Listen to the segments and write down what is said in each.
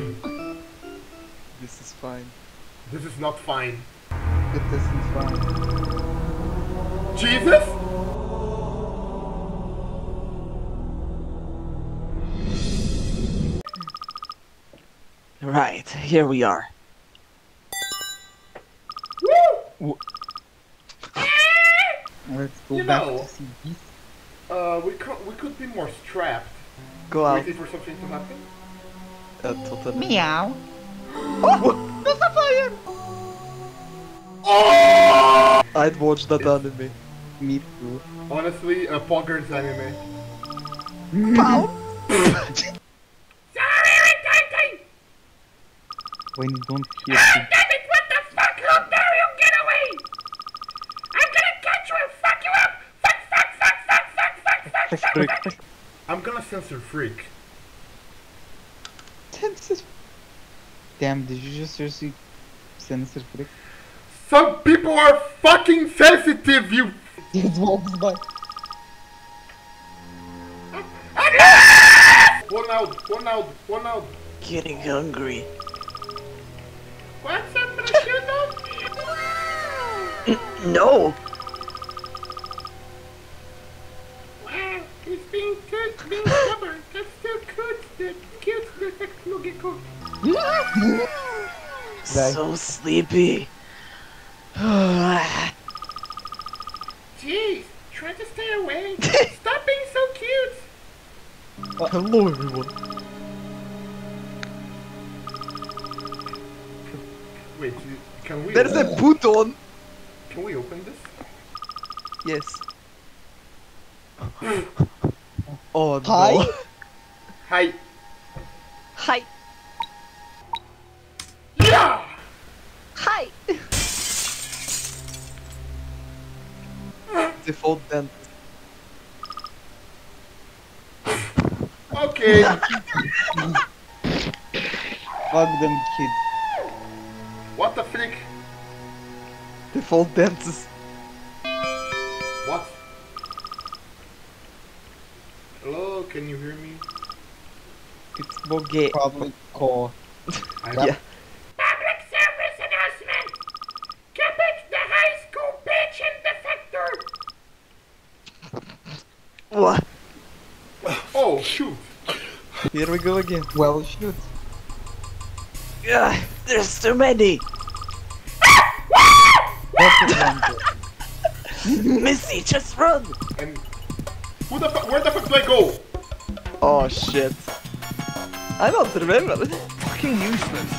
fine. This is fine. This is not fine. It isn't fine. Jesus? Right, here we are. Woo! Let's go You back know- to see this. Uh, we could we could be more strapped. Go out. Waiting for something to happen. Uh, totally. Meow. Oh! I'd watch that anime. Me too. Honestly, a Poggers anime. Sorry Reddy! When you don't hear it. Damn it, what the fuck? How dare you get away? I'm gonna catch you and fuck you up! Fuck, fuck, fuck, fuck, fuck, fuck, fuck, fuck, fuck. I'm gonna censor freak. Censor. Damn, did you just seriously censor freak? Some people are fucking sensitive, you. It walks by. One out, one out, one out. Getting hungry. What's up, prosciutto? No! Wow, he's being good, being stubborn. That's still good. The cute, the will get cooked. So sleepy. Jeez, try to stay away. Stop being so cute. Uh, Hello everyone. Wait, can we? There's a button! Can we open this? Yes. oh no. Hi. Hi. Hi. Yeah. Hi. Default dentist. Okay. Fuck them kids. what the freak? Default dentist. What? Hello, can you hear me? It's Boge. Probably core. I Yeah. Public service announcement. Capex the high school bitch and defector. What? Oh shoot! Here we go again. Well, shoot. Yeah, there's too many. That's the one. Missy, just run. And who the fuck? Where the fuck do I go? Oh shit. I don't remember. Fucking useless.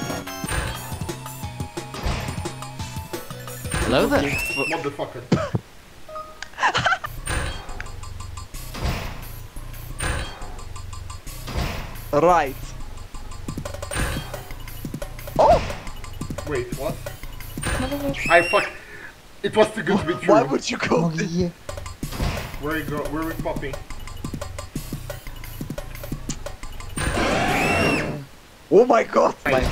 Hello there. Motherfucker. Right. Oh! Wait, what? I fuck. It was too good to be true. Why would you go Oh, yeah. Where you go? Where are we popping? Oh my god! Right.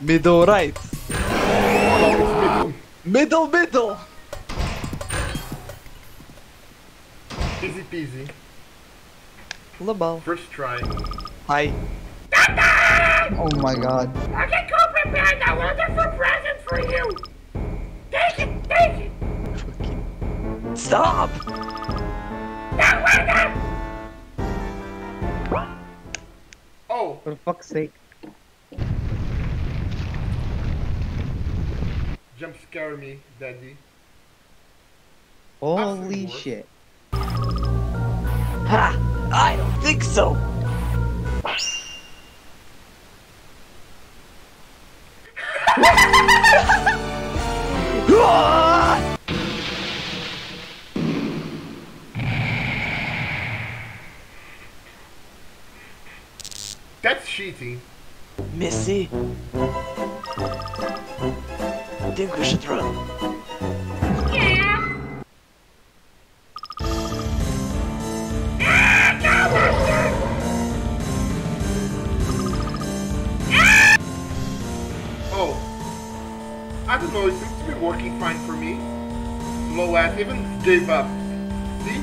Middle right. Oh, Middle middle! middle. Easy peasy. Labal. First try. Hi. Oh my god. Okay, go prepared a wonderful present for you. Take it, take it. Fucking. Stop! Now wait up. Oh, For fuck's sake. Jump scare me, daddy. Holy shit. Ha! I don't think so! That's cheating. Missy. I think we should run. Yeah. Go, Buster. Oh. I don't know, it seems to be working fine for me. Slow ass even gave up. Uh, see?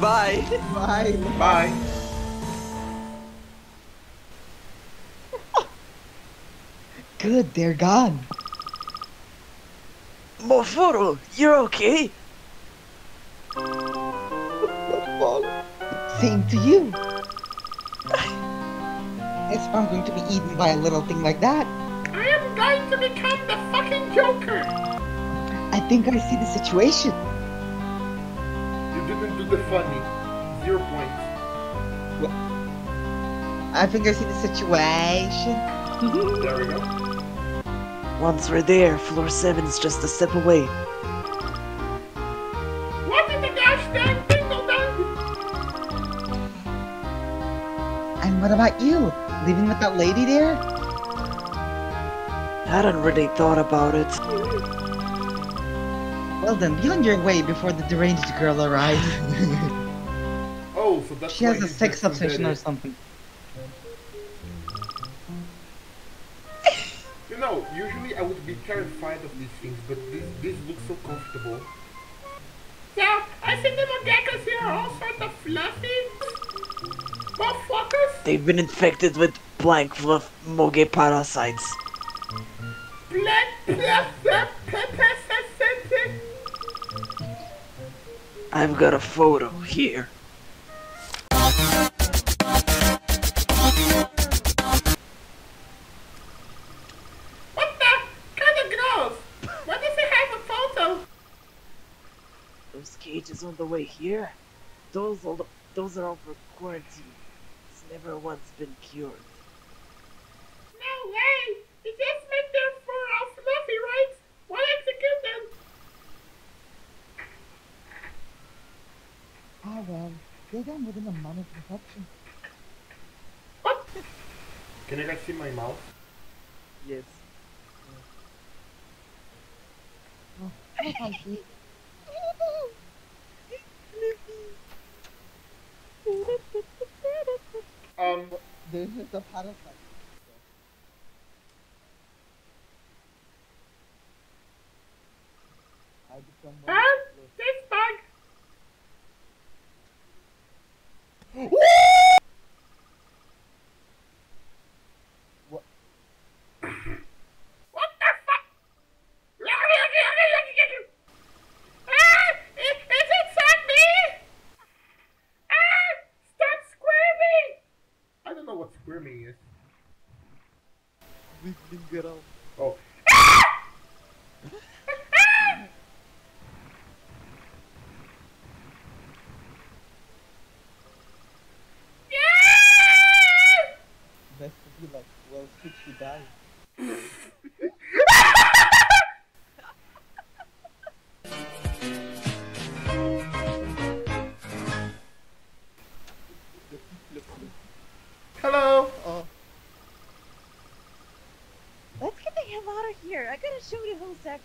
Bye! Bye. Bye. Good, they're gone. Mofuro, you're okay? Same to you. Guess I'm going to be eaten by a little thing like that. I am going to become the fucking Joker. I think I see the situation. You didn't do the funny. Zero points. I think I see the situation. There we go. Once we're there, floor 7 is just a step away. What in the gosh dang dingle? And what about you? Living with that lady there? I hadn't really thought about it. Well then, be on your way before the deranged girl arrives. Oh, so that's she has a sex obsession or something. Terrified of these things, but this this looks so comfortable. So, I see the geckos here all sort of fluffy. Motherfuckers. They've been infected with blank fluff moge parasites. Blood, blood, blood, pepper, sensei. I've got a photo here. Cages on the way here, those all those are all for quarantine. It's never once been cured. No way. He just made their for all fluffy, right? Why execute them? Ah well, they're done within a month of infection. What? Can you guys see my mouth? Yes. Um, This is the parasite. I become Huh?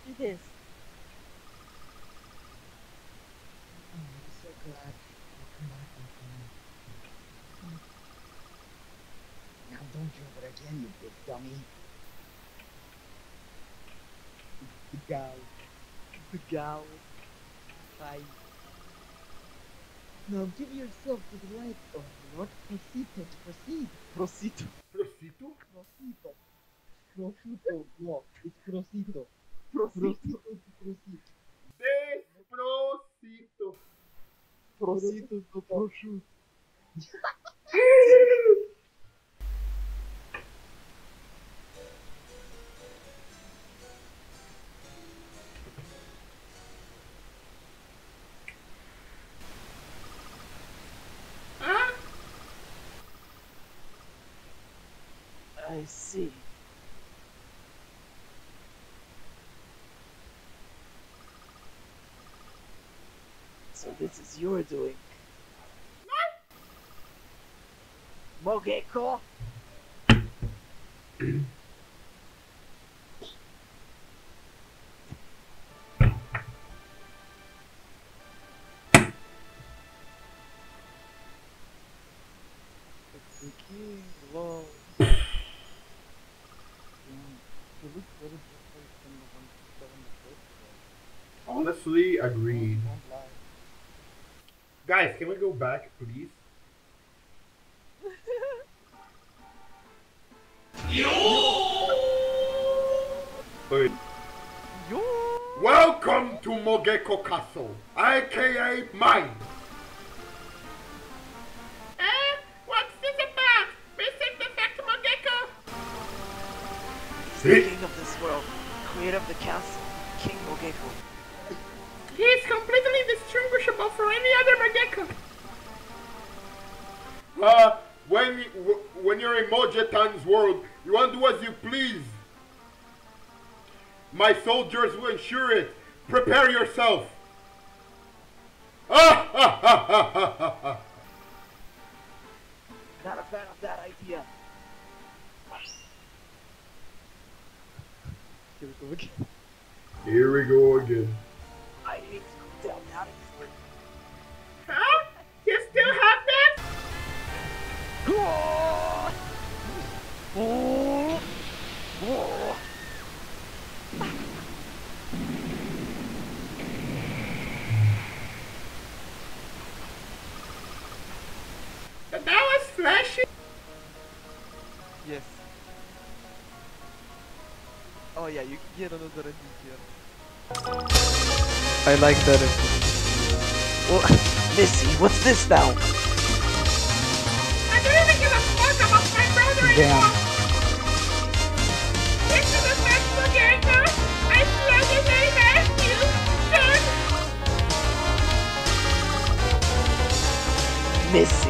The host after this. I'm so glad you come back with me. Now don't you it again, you big dummy. The gal. The gal. Hi. Now give yourself to the right or not proceed to proceed. Proceed. Prosito? Prosito. Prosciutto. No, it's prosito. Prosito to proceed. Desprosito. Prosito to prosciutto. Huh? I see. So this is your doing. Mogeko! It's the king, lol. He looks very different from the one the one first one. Honestly, agreed. Guys, can we go back, please? Welcome to Mogeko Castle, aka mine. Eh, what's this about? We sent this back Mogeko. He's the king of this world, creator of the castle, King Mogeko. He is completely indistinguishable from any other Mogeko. Uh, when when you're in Mojetan's world, you want to do as you please. My soldiers will ensure it. Prepare yourself. Ah, ha, ha, ha, ha, ha, ha. Not a fan of that idea. Here we go again. Here we go again. I hate school down now. Huh? You still have that? That was flashy. Yes. Oh yeah, you can get another ending here. I like that. Well, Missy, what's this now? I don't even give a fuck about my brother anymore. This is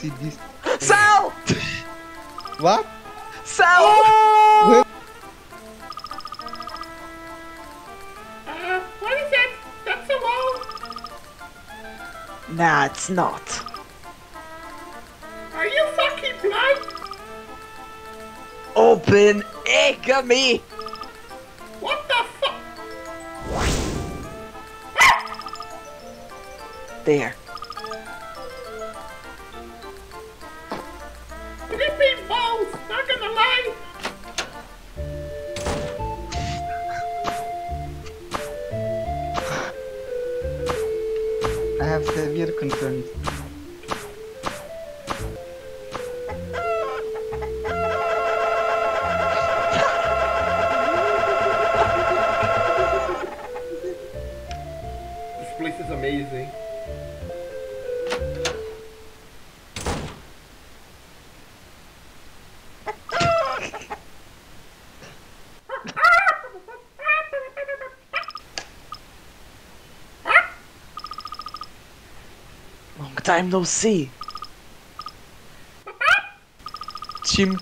see this. Sal! What? Sal! Uh, what is it? That's a wall. Nah, it's not. Are you fucking blind? Open Egami! What the fuck? There. Have severe concerns. Time no see. Chim.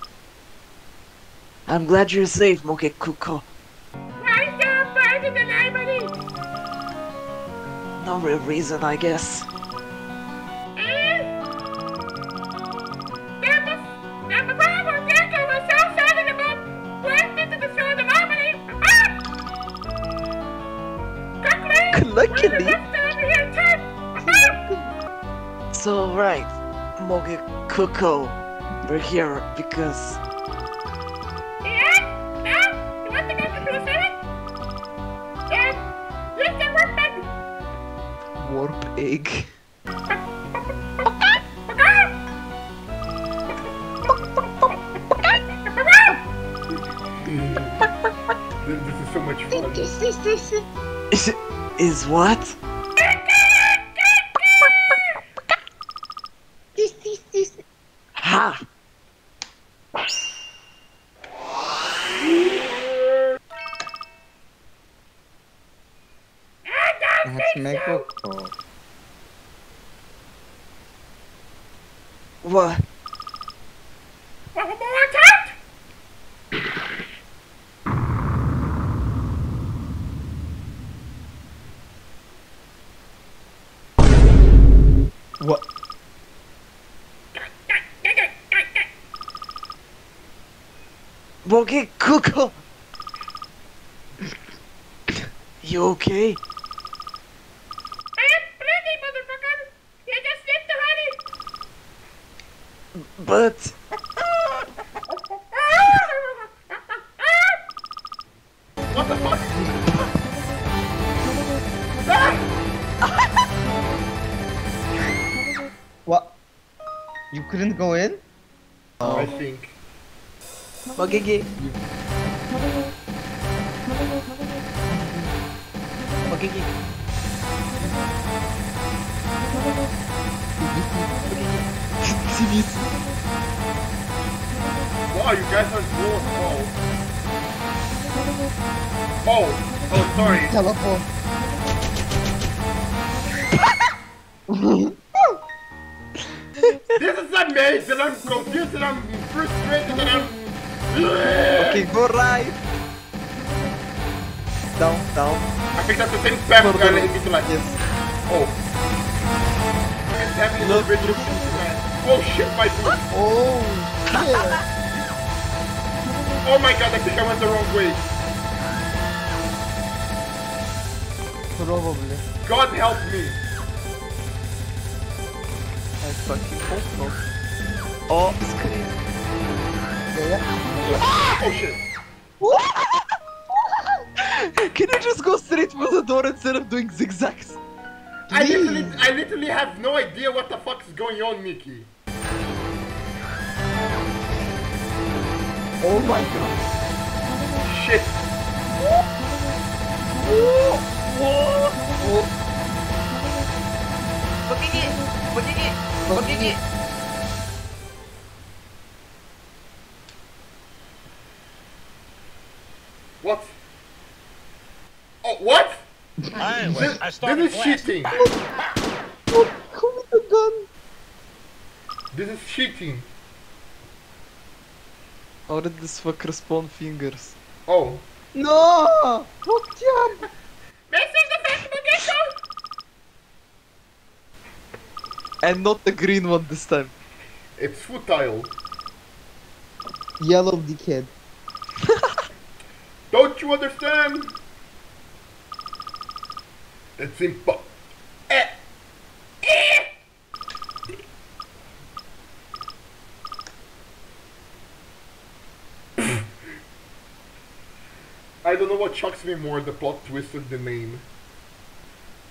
I'm glad you're safe, Mokekuko. Why so farther than anybody? No real reason, I guess. Mokekuko. We're here because Yeah? Now, you want to go to the seven? And lift the weapon. Warp egg. This, this is so much fun. is is what? Ha! What? One more attempt. What? Bogey Cuckoo! You okay? I am plenty, motherfucker. You just sip the honey. But What the fuck? What? You couldn't go in? I think. Magigi. Magigi. Magigi. Wow, you guys are cool. Oh. Oh. Oh, sorry. Teleport. This is amazing. I'm confused and I'm frustrated and I'm... Okay, go right. Down, down. I think that's the same spam Go, guy go. that hit me to like... Yes. Oh. It's having a little bit of... Oh shit, my foot. Oh, shit. Oh my god, I think I went the wrong way. Probably. God help me. I fucking hope not. Oh, scream. Yeah, yeah. Oh shit. Can you just go straight for the door instead of doing zigzags? I literally, I literally have no idea what the fuck is going on, Mickey. Oh my god. Shit. Magigi! Magigi! Magigi! What? Oh, what? I, This, I started this is cheating. Come with the gun. This is cheating. How did this fucker spawn fingers? Oh. No! Fuck jump! This is the festival gecko. And not the green one this time. It's futile. Yellow dickhead. Don't you understand? It's impo- eh. Eh. I don't know what shocks me more, the plot twist or the name.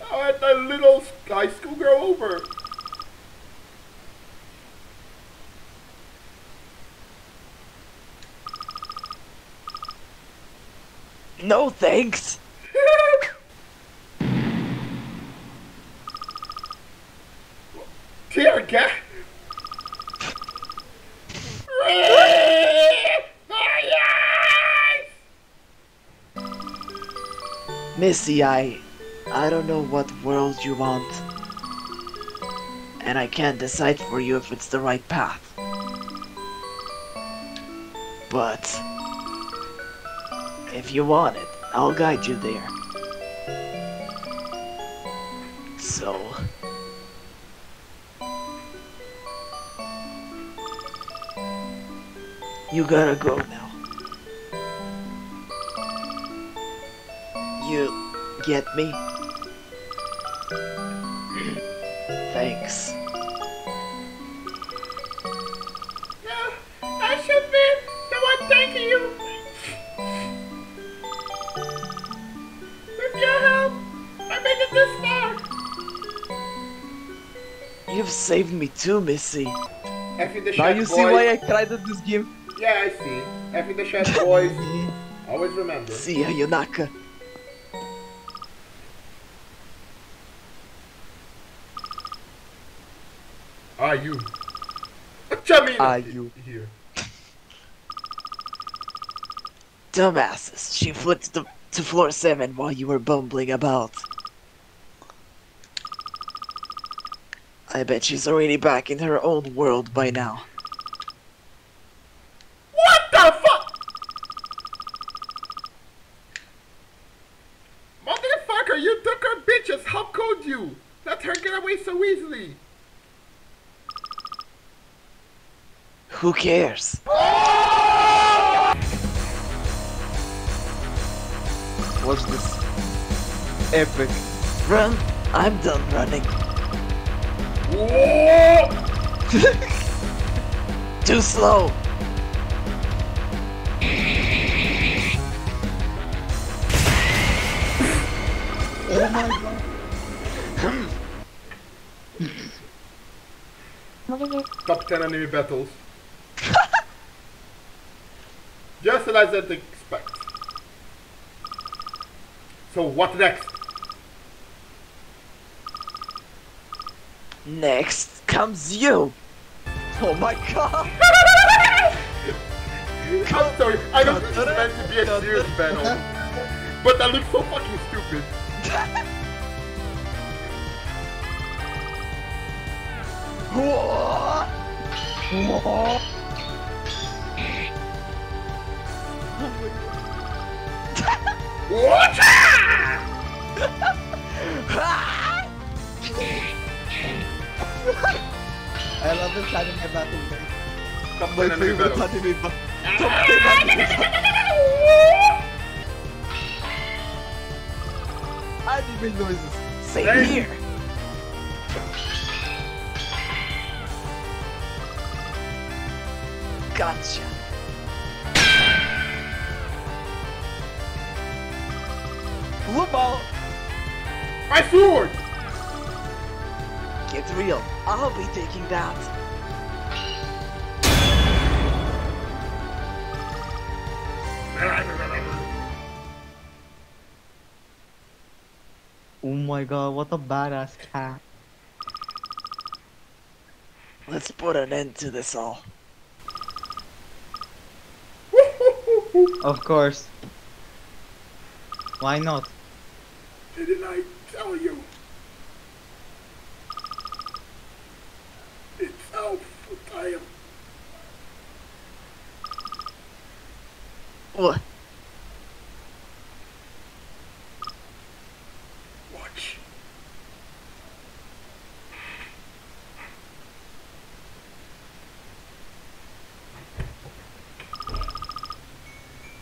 Oh, and the little high school girl over. No thanks! Missy, I... I don't know what world you want. And I can't decide for you if it's the right path. But... If you want it, I'll guide you there. So... You gotta go now. Get me? Thanks. No, I should be the one thanking you. With your help, I made it this far. You've saved me too, Missy. F the Now you boys. see why I cried at this game? Yeah, I see. F in the chat, boys. Always remember. See ya, Yonaka. Ah, you. What you mean? You. Here. Dumbasses, she flipped to, to floor 7 while you were bumbling about. I bet she's already back in her own world by now. What the fuck? Motherfucker, you took her bitches. How could you? Let her get away so easily. Who cares? What's this? Epic. Run! I'm done running. Too slow! Oh my god. Top 10 enemy battles. Just as I'd expect. So what next? Next comes you! Oh my god! I'm sorry, I know this is meant to be a serious battle. But that looks so fucking stupid. What? I love this anime battle. My 10 enemy favorite anime. Top 10 anime Anime noises. Same Hey. here! Gotcha! Lubo! My sword! Get real, I'll be taking that! Oh my god, what a badass cat. Let's put an end to this all. Of course. Why not? Didn't I tell you? It's Alpha time. What? Watch.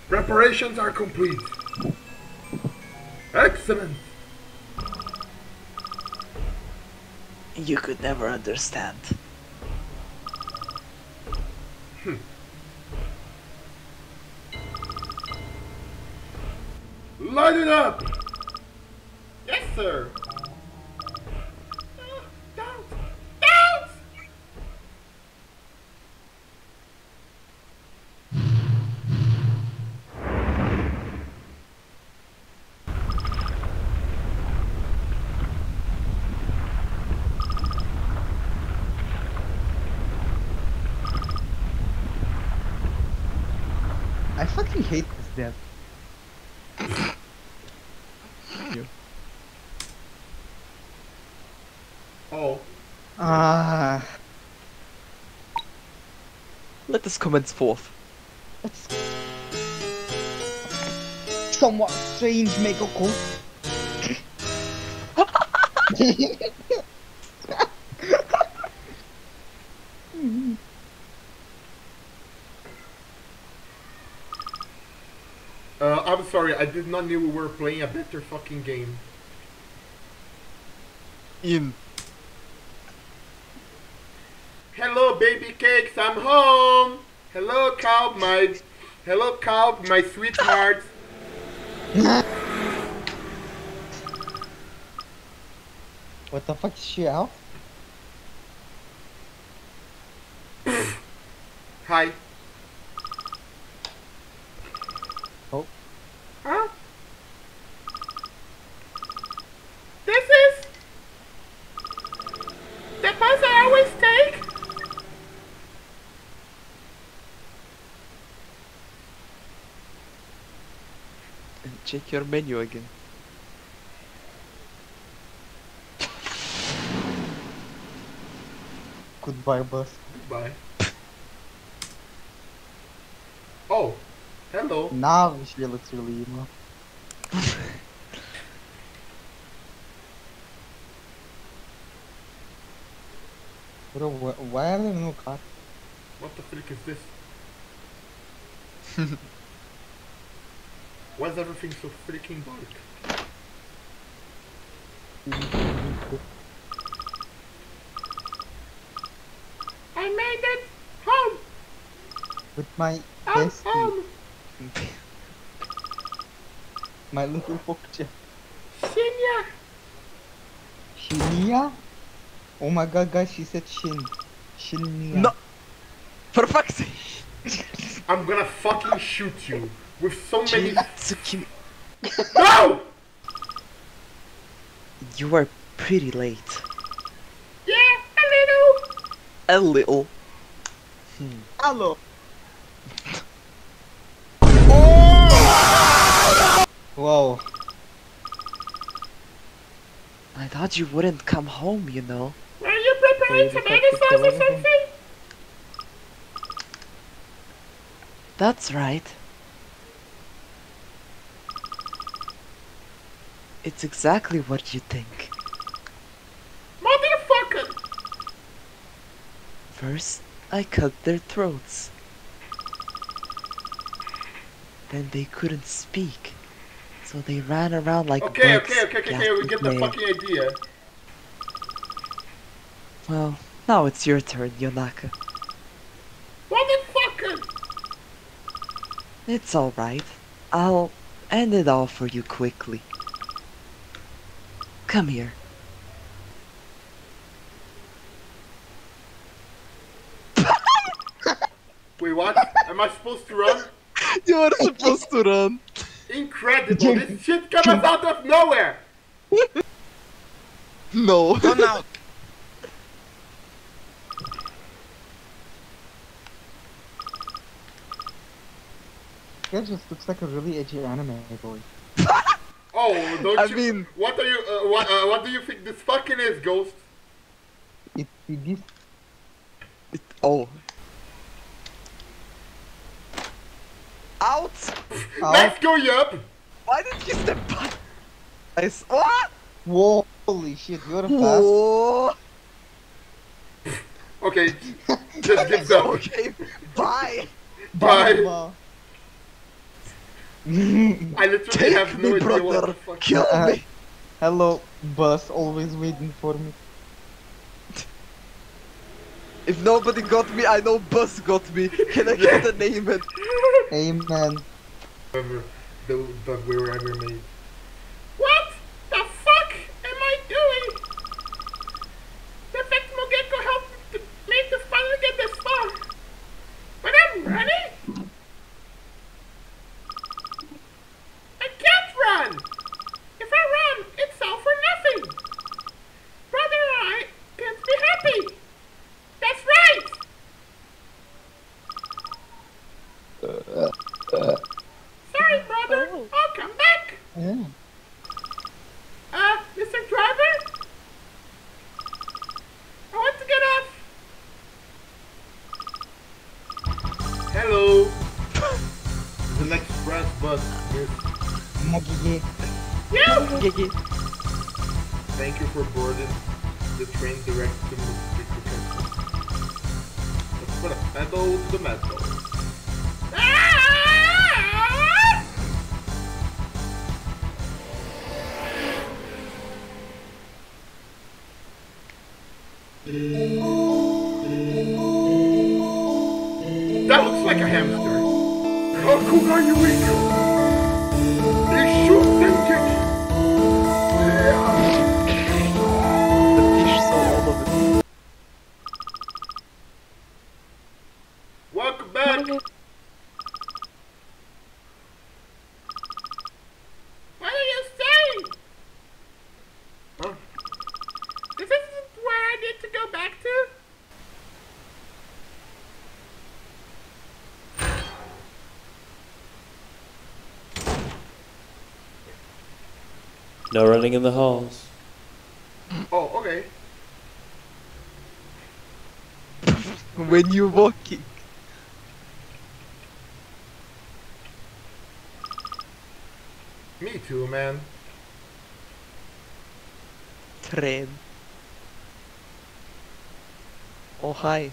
Preparations are complete. Excellent. You could never understand. Hmm. Light it up! Yes, sir! Ah, Don't! Don't! I fucking hate this death. Oh, Ah, Let us commence forth. that's somewhat strange, Meikoko. uh, I'm sorry, I did not know we were playing a better fucking game. In. Hello, baby cakes, I'm home! Hello, cow, my... Hello, cow, my sweetheart. What the fuck is she out? Hi. Oh. Huh? This is... The bus I always take? Check your menu again. Goodbye, boss. Goodbye. Oh, hello. Now she looks really emo. Bro, wh- why are there no cars? What the frick is this? Why is everything so freaking dark? I made it home. With my I'm bestie, home. my little pokcha. Shinya. Shinya? Oh my god, guys, she said Shin. Shinya. No. For fuck's sake. I'm gonna fucking shoot you with so many. No! you are pretty late. Yeah, a little. A little. Hmm. Hello. Whoa. I thought you wouldn't come home, you know. Are you preparing Wait, if I tomato sauce or something? That's right. It's exactly what you think. Motherfucker! First, I cut their throats. Then they couldn't speak, so they ran around like Okay, bugs okay, okay, okay, okay, we get the fucking idea. Well, now it's your turn, Yonaka. Motherfucker! It's alright. I'll end it all for you quickly. Come here. Wait, what? Am I supposed to run? You are supposed to run. Incredible! This shit comes out of nowhere! No. Run out. That just looks like a really edgy anime boy. Oh, don't I you? mean- what are you? Uh, what? Uh, what do you think this fucking is, Ghost? It, it is Oh. Out! Let's go, yup. Why did you step on? I what? Whoa, holy shit, you're fast. Whoa. Okay, just gives up. Okay, bye. Bye. Baba. I literally Take have no me, idea what the brother. fuck. Kill Uh, me. Hello, bus, always waiting for me. If nobody got me, I know Buzz got me. Can I get a name and Amen. Ever, the that we were ever made. Like a hamster. Oh, How cool are you, Rico? No running in the halls. Oh, okay. when you're walking. Me too, man. Train. Oh hi.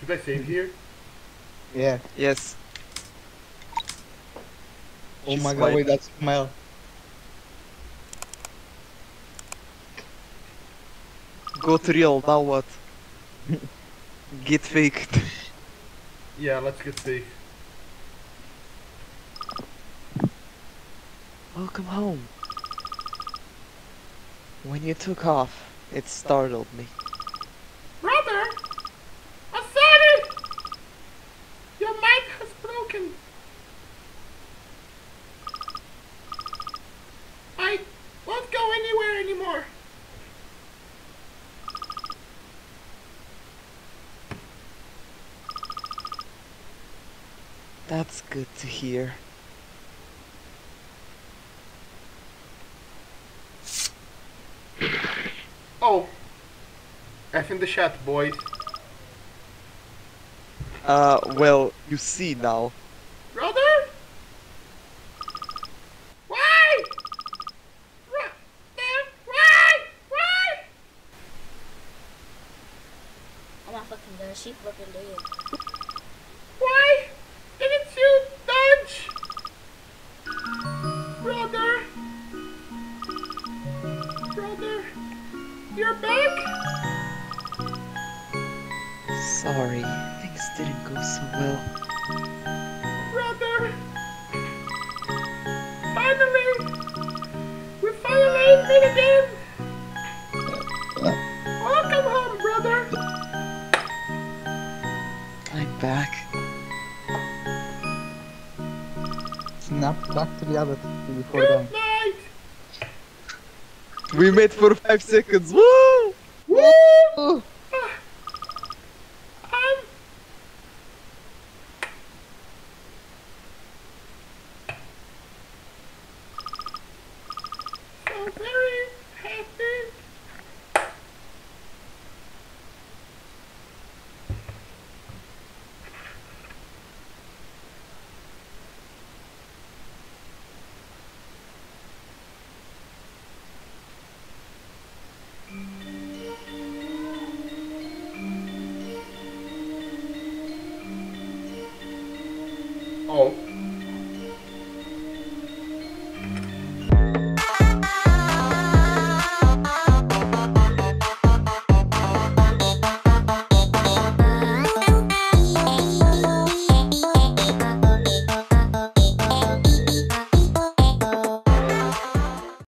Should I save here? Yeah. Yes. Oh She's my god, wait, that smell. Got real, now what? Get faked. Yeah, let's get safe. Welcome home. When you took off, it startled me. Brother! I'm sorry! Your mic has broken. I won't go anywhere anymore. That's good to hear. Oh. F in the chat, boys. Uh, well, you see now. Snap back to reality before dying. Good night! We made for five seconds. Woo! Woo!